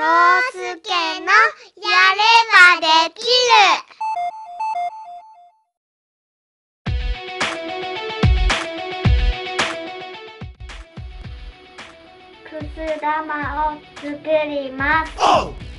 すけのやればできる。くす玉を作ります。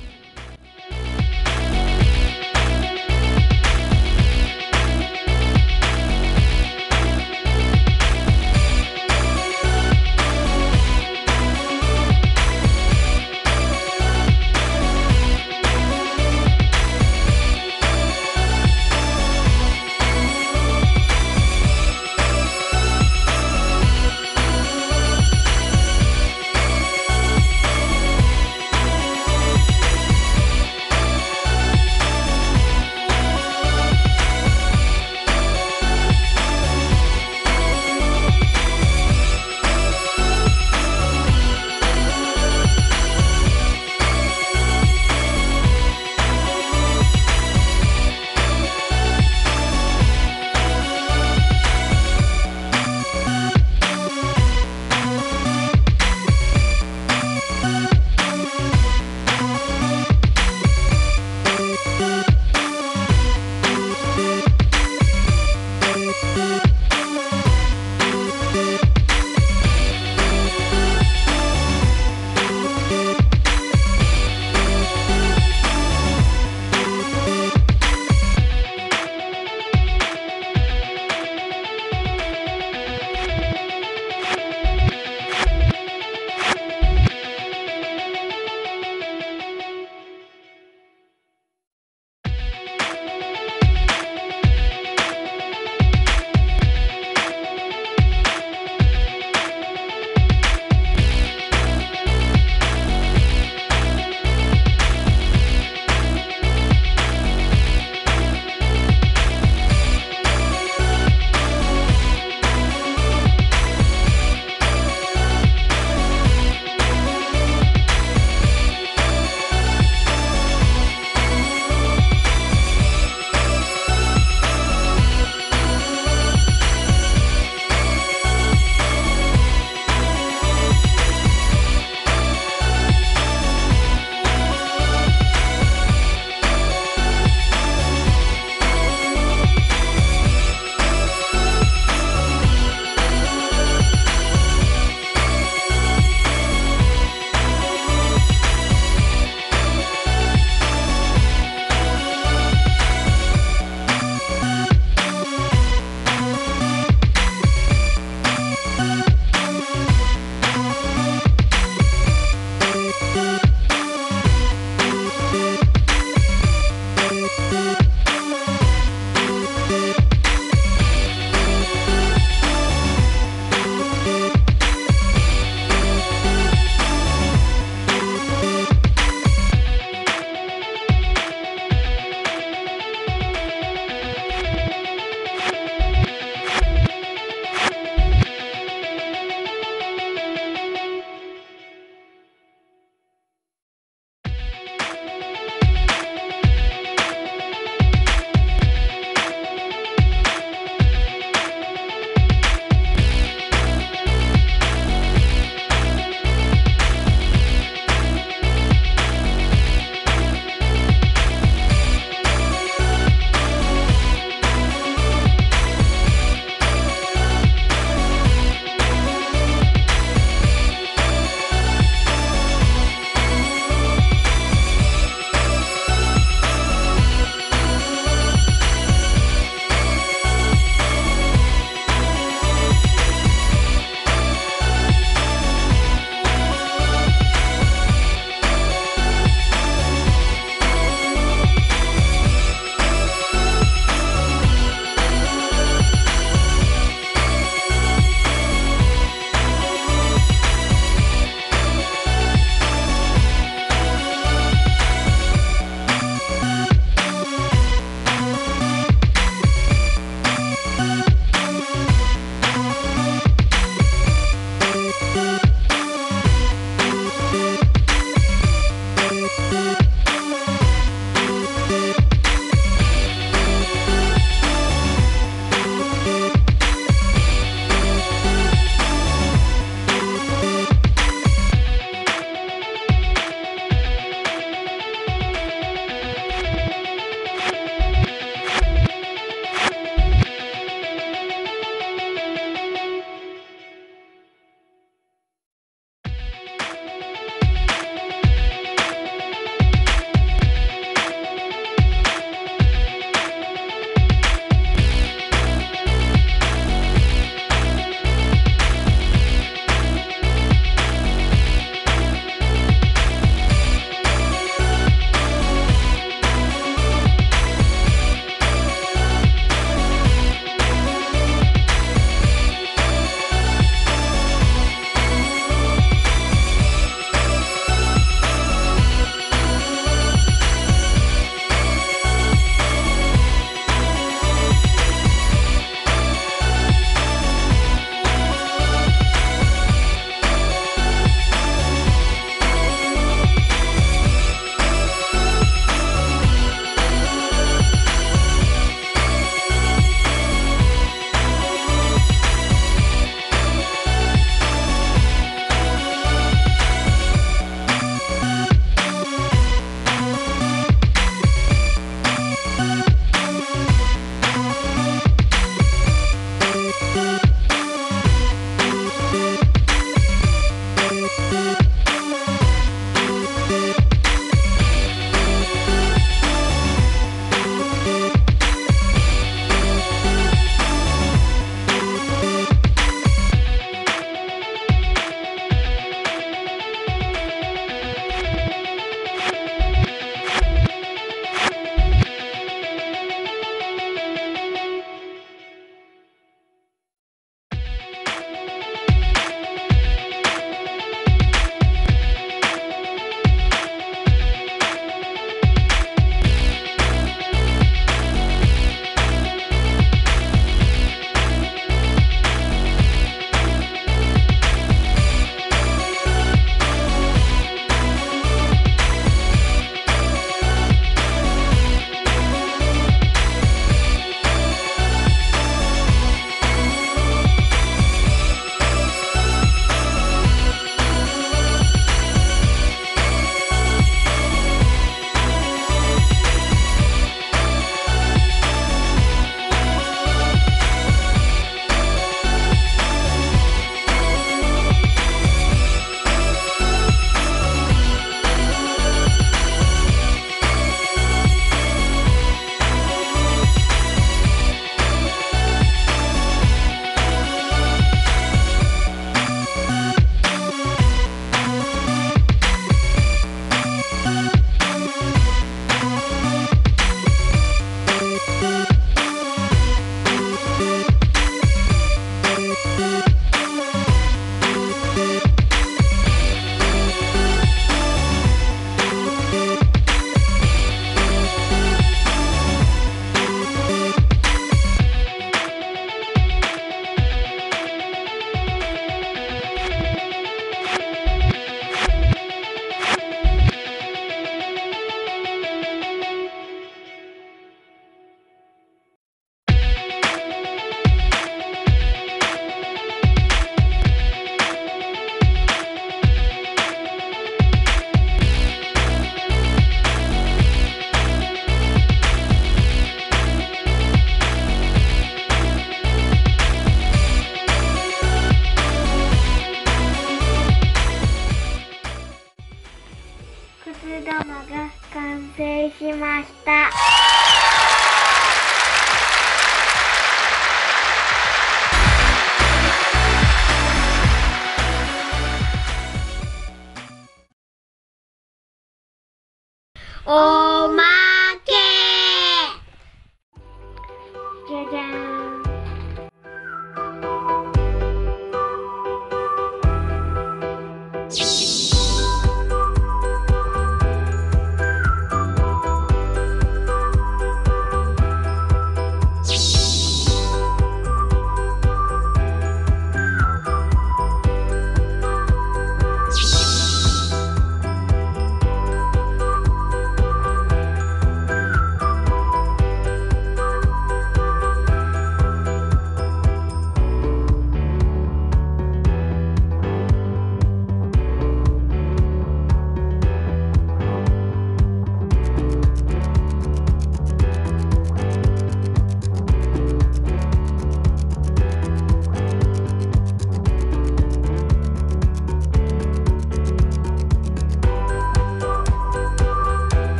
ス玉が完成しました。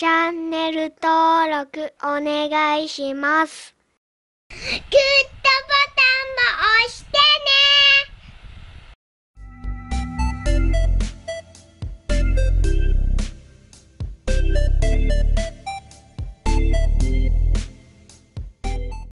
チャンネル登録お願いします。グッドボタンも押してね